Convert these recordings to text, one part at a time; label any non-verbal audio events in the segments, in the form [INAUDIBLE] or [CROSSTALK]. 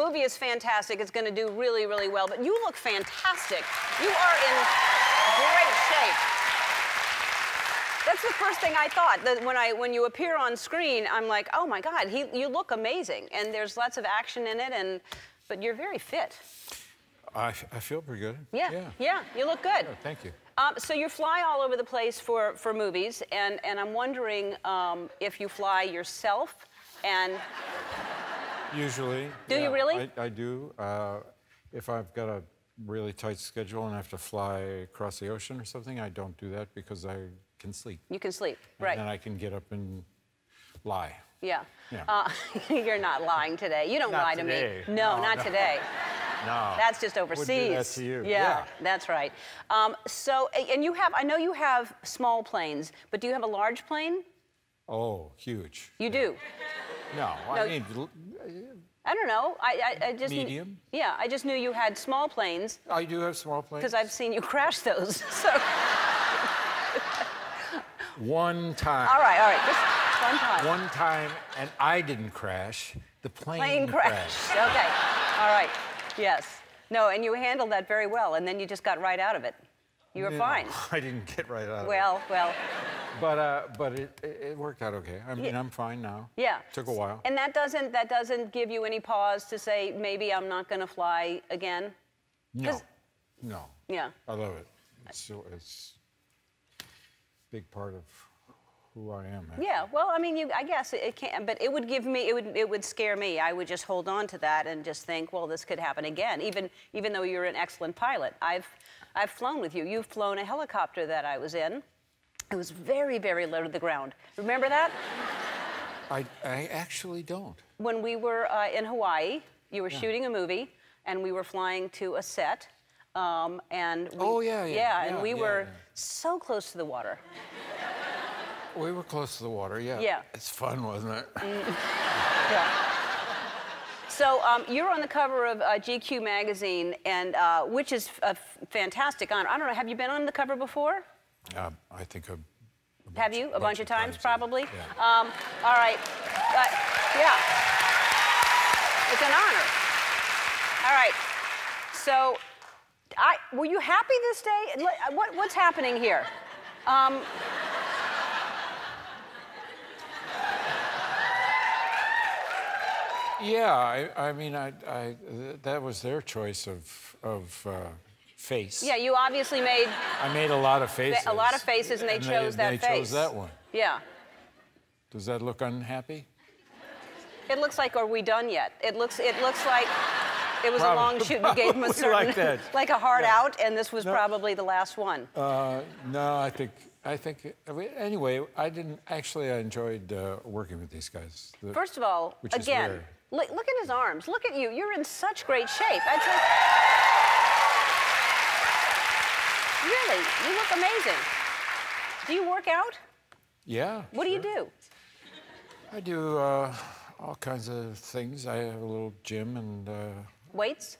movie is fantastic. It's going to do really, really well. But you look fantastic. You are in great shape. That's the first thing I thought. That when I when you appear on screen, I'm like, oh my God, he, you look amazing. And there's lots of action in it, and but you're very fit. I, I feel pretty good. Yeah, yeah, yeah you look good. Oh, thank you. Um, so you fly all over the place for, for movies, and, and I'm wondering um, if you fly yourself and. Usually. Do yeah, you really? I, I do. Uh, if I've got a really tight schedule and I have to fly across the ocean or something, I don't do that because I can sleep. You can sleep, right. and right. then I can get up and lie. Yeah. yeah. Uh, [LAUGHS] you're not lying today. You don't not lie today. to me. No, no not no. today. [LAUGHS] No. That's just overseas. Would that to you. Yeah, yeah. that's right. Um, so, and you have, I know you have small planes, but do you have a large plane? Oh, huge. You do? No, No. I mean, I don't know. I, I, I just Medium? yeah, I just knew you had small planes oh, I do have small planes. because I've seen you crash those. [LAUGHS] So, One time. all right, all right, just one time. One time, and I didn't crash. The plane, Plane crash. Okay, all right, yes. No, and you handled that very well, and then you just got right out of it. You were No, fine. [LAUGHS] I didn't get right out of it. Well, well, But uh, but it, it worked out okay. I mean, I'm fine now. yeah. Took a while. And that doesn't that doesn't give you any pause to say maybe I'm not going to fly again. No, no. Yeah. I love it. It's so it's a big part of who I am. actually. Yeah. Well, I mean, you. I guess it, it can, but it would give me. It would. It would scare me. I would just hold on to that and just think, well, this could happen again. Even even though you're an excellent pilot, I've I've flown with you. You've flown a helicopter that I was in. It was very very low to the ground. Remember that? I I actually don't. when we were uh, in Hawaii, you were shooting a movie, and we were flying to a set. Um, and we, Oh, yeah, yeah, yeah, and we yeah, were yeah. so close to the water. We were close to the water. Yeah. Yeah. It's fun, wasn't it? [LAUGHS] Yeah. So um, you're on the cover of uh, GQ magazine, and uh, which is a f- fantastic honor. I don't know. Have you been on the cover before? Uh, I think a, a Have bunch- you? A bunch, of times, yeah. probably. Yeah. Um, all right. Uh, yeah. It's an honor. All right. So, I were you happy this day? What, what's happening here? Um, Yeah, I, I mean, I, I, th- that was their choice of, of uh, face. yeah, you obviously made I made a lot of faces. a lot of faces, and they chose that they face. chose that one. Yeah. Does that look unhappy? It looks like, are we done yet? It looks, it looks like it was a long shoot. You gave him a [LAUGHS] certain, like that. like a hard out, and this was probably the last one. Uh, no, I think, I think, anyway, I didn't, actually, I enjoyed uh, working with these guys. The- First of all, which is again, rare. look, look at his arms. Look at you. You're in such great shape. Really, you look amazing. Do you work out? yeah. What do you do? I do uh, all kinds of things. I have a little gym and uh, Weights?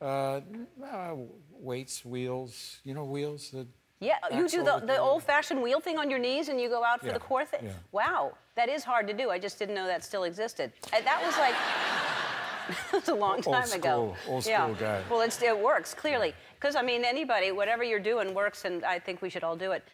uh, uh, weights, wheels. You know wheels? The, Yeah, you do the, the the- old-fashioned wheel thing on your knees and you go out for Yeah, the core thing? yeah. Wow, that is hard to do. I just didn't know that still existed. That was like, [LAUGHS] that was a long Old time ago. school- old yeah. school guy. Well, it's, it works, clearly. Because, I mean, anybody, whatever you're doing works, and I think we should all do it.